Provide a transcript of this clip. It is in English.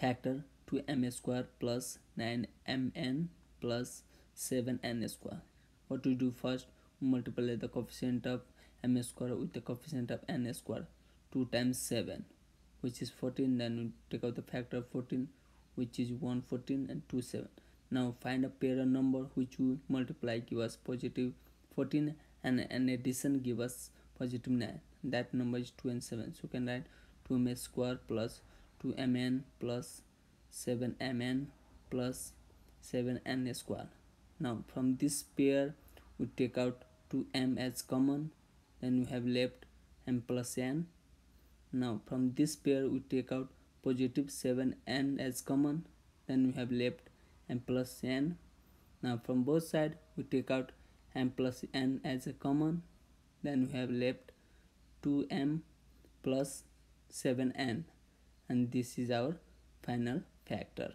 factor 2m square plus 9mn plus 7n square. What we do first multiply the coefficient of m square with the coefficient of n square 2 times 7 which is 14 then we take out the factor of 14 which is 114 and 2 7 now find a pair of number which we multiply give us positive 14 and an addition give us positive 9 that number is 2 and 7 so we can write 2m square plus 2mn plus 7mn plus 7n square. Now from this pair we take out 2m as common then we have left m plus n. Now from this pair we take out positive 7n as common then we have left m plus n. Now from both sides we take out m plus n as a common then we have left 2m plus 7n and this is our final factor